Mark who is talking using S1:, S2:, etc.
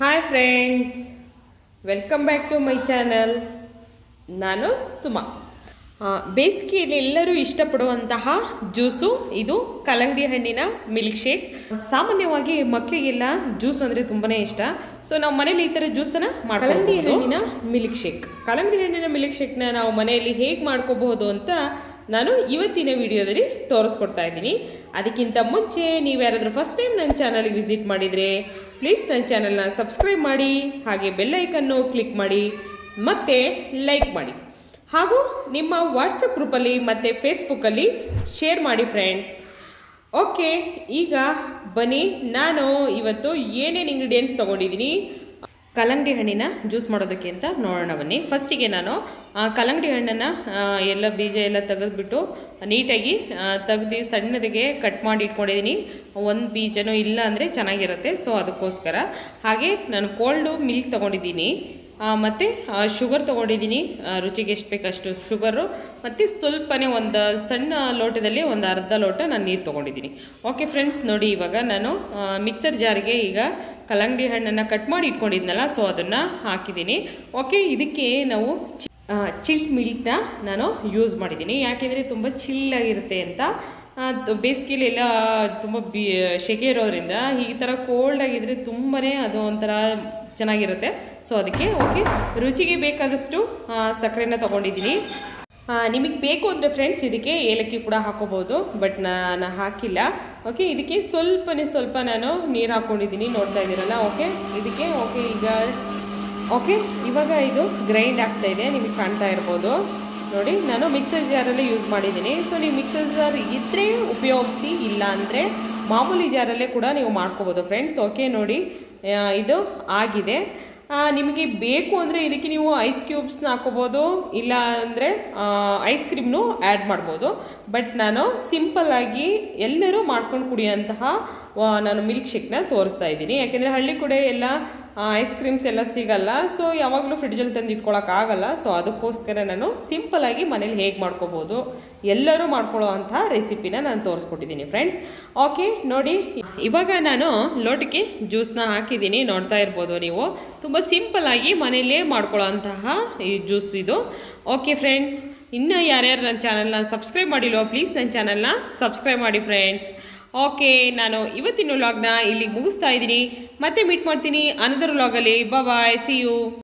S1: Hi friends welcome back to my channel ನಾನು ಸುಮಾ. ಬೇಸಿಗೆಯಲ್ಲಿ ಎಲ್ಲರೂ ಇಷ್ಟಪಡುವಂತಹ ಜ್ಯೂಸು ಇದು ಕಲ್ಲಂಗಡಿ ಹಣ್ಣಿನ ಮಿಲ್ಕ್ ಶೇಕ್ ಸಾಮಾನ್ಯವಾಗಿ ಮಕ್ಕಳಿಗೆಲ್ಲ ಜ್ಯೂಸ್ ಅಂದರೆ ತುಂಬಾ ಇಷ್ಟ. ಸೊ ನಾವು ಮನೇಲಿ ಈ ಥರ ಜ್ಯೂಸನ್ನು ಕಲ್ಲಂಗಡಿ ಹಣ್ಣಿನ ಮಿಲ್ಕ್ ಶೇಕ್ ಕಲ್ಲಂಗಡಿ ಹಣ್ಣಿನ ಮಿಲ್ಕ್ ಶೇಕ್ನ ನಾವು ಮನೆಯಲ್ಲಿ ಹೇಗೆ ಮಾಡ್ಕೋಬಹುದು ಅಂತ ನಾನು ಇವತ್ತಿನ ವಿಡಿಯೋದಲ್ಲಿ ತೋರಿಸ್ಕೊಡ್ತಾ ಇದ್ದೀನಿ. ಅದಕ್ಕಿಂತ ಮುಂಚೆ ನೀವು ಯಾರಾದರೂ ಫಸ್ಟ್ ಟೈಮ್ ನನ್ನ ಚಾನಲ್ಗೆ ವಿಸಿಟ್ ಮಾಡಿದರೆ ಪ್ಲೀಸ್ ನನ್ನ ಚಾನಲ್ನ ಸಬ್ಸ್ಕ್ರೈಬ್ ಮಾಡಿ, ಹಾಗೆ ಬೆಲ್ಲೈಕನ್ನು ಕ್ಲಿಕ್ ಮಾಡಿ, ಮತ್ತು ಲೈಕ್ ಮಾಡಿ. ಹಾಗೂ ನಿಮ್ಮ ವಾಟ್ಸಪ್ ಗ್ರೂಪಲ್ಲಿ ಮತ್ತು ಫೇಸ್ಬುಕ್ಕಲ್ಲಿ ಶೇರ್ ಮಾಡಿ ಫ್ರೆಂಡ್ಸ್. ಓಕೆ, ಈಗ ಬನ್ನಿ. ನಾನು ಇವತ್ತು ಏನೇನು ಇಂಗ್ರೀಡಿಯೆಂಟ್ಸ್ ತೊಗೊಂಡಿದ್ದೀನಿ ಕಲ್ಲಂಗಡಿ ಹಣ್ಣಿನ ಜ್ಯೂಸ್ ಮಾಡೋದಕ್ಕೆ ಅಂತ ನೋಡೋಣ ಬನ್ನಿ. ಫಸ್ಟಿಗೆ ನಾನು ಕಲ್ಲಂಗಡಿ ಹಣ್ಣನ್ನು ಎಲ್ಲ ಬೀಜ ಎಲ್ಲ ತೆಗೆದುಬಿಟ್ಟು ನೀಟಾಗಿ ತೆಗ್ದು ಸಣ್ಣದಿಗೆ ಕಟ್ ಮಾಡಿ ಇಟ್ಕೊಂಡಿದ್ದೀನಿ. ಒಂದು ಬೀಜನೂ ಇಲ್ಲ ಅಂದರೆ ಚೆನ್ನಾಗಿರುತ್ತೆ ಸೊ ಅದಕ್ಕೋಸ್ಕರ. ಹಾಗೆ ನಾನು ಕೋಲ್ಡು ಮಿಲ್ಕ್ ತೊಗೊಂಡಿದ್ದೀನಿ. ಮತ್ತು ಶುಗರ್ ತೊಗೊಂಡಿದ್ದೀನಿ ರುಚಿಗೆ ಎಷ್ಟು ಬೇಕಷ್ಟು ಶುಗರು ಮತ್ತು ಸ್ವಲ್ಪನೇ ಒಂದು ಸಣ್ಣ ಲೋಟದಲ್ಲಿ ಒಂದು ಅರ್ಧ ಲೋಟ ನಾನು ನೀರು ತೊಗೊಂಡಿದ್ದೀನಿ ಓಕೆ ಫ್ರೆಂಡ್ಸ್ ನೋಡಿ ಇವಾಗ ನಾನು ಮಿಕ್ಸರ್ ಜಾರಿಗೆ ಈಗ ಕಲ್ಲಂಗಡಿ ಹಣ್ಣನ್ನು ಕಟ್ ಮಾಡಿ ಇಟ್ಕೊಂಡಿದ್ನಲ್ಲ ಸೊ ಅದನ್ನು ಹಾಕಿದ್ದೀನಿ ಓಕೆ ಇದಕ್ಕೆ ನಾವು ಚಿಲ್ ಮಿಲ್ಕ್ನ ನಾನು ಯೂಸ್ ಮಾಡಿದ್ದೀನಿ ಯಾಕೆಂದರೆ ತುಂಬ ಚಿಲ್ಲಾಗಿರುತ್ತೆ ಅಂತ. ಬೇಸಿಗೆಲೆಲ್ಲ ತುಂಬ ಬಿ ಸೆಕೆ ಇರೋದ್ರಿಂದ ಈ ಥರ ಕೋಲ್ಡ್ ಆಗಿದ್ರೆ ತುಂಬಾ ಅದು ಒಂಥರ ಚೆನ್ನಾಗಿರುತ್ತೆ. ಸೊ ಅದಕ್ಕೆ ಓಕೆ ರುಚಿಗೆ ಬೇಕಾದಷ್ಟು ಸಕ್ಕರೆನ ತೊಗೊಂಡಿದ್ದೀನಿ. ನಿಮಗೆ ಬೇಕು ಅಂದರೆ ಫ್ರೆಂಡ್ಸ್ ಇದಕ್ಕೆ ಏಲಕ್ಕಿ ಕೂಡ ಹಾಕೋಬೋದು ಬಟ್ ನಾನು ಹಾಕಿಲ್ಲ. ಓಕೆ ಇದಕ್ಕೆ ಸ್ವಲ್ಪನೇ ಸ್ವಲ್ಪ ನಾನು ನೀರು ಹಾಕ್ಕೊಂಡಿದ್ದೀನಿ ನೋಡ್ತಾ ಇದ್ದೀರಲ್ಲ ಓಕೆ ಇದಕ್ಕೆ ಓಕೆ ಈಗ ಓಕೆ ಇವಾಗ ಇದು ಗ್ರೈಂಡ್ ಆಗ್ತಾ ಇದೆ, ನಿಮಗೆ ಕಾಣ್ತಾ ಇರ್ಬೋದು. ನೋಡಿ, ನಾನು ಮಿಕ್ಸರ್ ಜಾರಲ್ಲೇ ಯೂಸ್ ಮಾಡಿದ್ದೀನಿ. ಸೊ ನೀವು ಮಿಕ್ಸರ್ ಜಾರ್ ಇದ್ದರೆ ಉಪಯೋಗಿಸಿ, ಇಲ್ಲ ಅಂದರೆ ಮಾಮೂಲಿ ಜಾರಲ್ಲೇ ಕೂಡ ನೀವು ಮಾಡ್ಕೋಬೋದು. ಫ್ರೆಂಡ್ಸ್ ಓಕೆ ನೋಡಿ ಇದು ಆಗಿದೆ. ನಿಮಗೆ ಬೇಕು ಅಂದರೆ ಇದಕ್ಕೆ ನೀವು ಐಸ್ ಕ್ಯೂಬ್ಸ್ನ ಹಾಕೋಬೋದು, ಇಲ್ಲ ಅಂದರೆ ಐಸ್ ಕ್ರೀಮ್ನು ಆ್ಯಡ್ ಮಾಡ್ಬೋದು. ಬಟ್ ನಾನು ಸಿಂಪಲ್ಲಾಗಿ ಎಲ್ಲರೂ ಮಾಡ್ಕೊಂಡು ಕುಡಿಯೋಂತಹ ನಾನು ಮಿಲ್ಕ್ ಶೇಕ್ನ ತೋರಿಸ್ತಾ ಇದ್ದೀನಿ. ಯಾಕೆಂದರೆ ಹಳ್ಳಿ ಕಡೆ ಎಲ್ಲ ಐಸ್ ಕ್ರೀಮ್ಸ್ ಎಲ್ಲ ಸಿಗಲ್ಲ. ಸೊ ಯಾವಾಗಲೂ ಫ್ರಿಡ್ಜಲ್ಲಿ ತಂದು ಇಟ್ಕೊಳಕ್ಕಾಗಲ್ಲ ಸೊ ಅದಕ್ಕೋಸ್ಕರ ನಾನು ಸಿಂಪಲ್ಲಾಗಿ ಮನೇಲಿ ಹೇಗೆ ಮಾಡ್ಕೋಬೋದು, ಎಲ್ಲರೂ ಮಾಡ್ಕೊಳ್ಳೋ ಅಂತಹ ರೆಸಿಪಿನ ನಾನು ತೋರಿಸ್ಕೊಟ್ಟಿದ್ದೀನಿ ಫ್ರೆಂಡ್ಸ್ ಓಕೆ ನೋಡಿ, ಇವಾಗ ನಾನು ಲೋಟಕ್ಕೆ ಜ್ಯೂಸ್ನ ಹಾಕಿದ್ದೀನಿ. ನೋಡ್ತಾ ಇರ್ಬೋದು ನೀವು. ತುಂಬ ಸಿಂಪಲ್ಲಾಗಿ ಮನೆಯಲ್ಲೇ ಮಾಡ್ಕೊಳ್ಳೋ ಅಂತಹ ಈ ಜ್ಯೂಸ್ ಇದು. ಓಕೆ ಫ್ರೆಂಡ್ಸ್ ಇನ್ನು ಯಾರ್ಯಾರು ನನ್ನ ಚಾನಲ್ನ ಸಬ್ಸ್ಕ್ರೈಬ್ ಮಾಡಿಲ್ವೋ ಪ್ಲೀಸ್ ನನ್ನ ಚಾನಲ್ನ ಸಬ್ಸ್ಕ್ರೈಬ್ ಮಾಡಿ ಫ್ರೆಂಡ್ಸ್ ಓಕೆ ನಾನು ಇವತ್ತಿನ ವ್ಲಾಗ್ನ ಇಲ್ಲಿಗೆ ಮುಗಿಸ್ತಾ ಇದ್ದೀನಿ. ಮತ್ತೆ ಮೀಟ್ ಮಾಡ್ತೀನಿ ಅನದರ್ ವ್ಲಾಗಲ್ಲಿ ಬಾಯ್ ಸಿ ಯು